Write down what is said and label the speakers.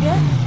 Speaker 1: Yeah.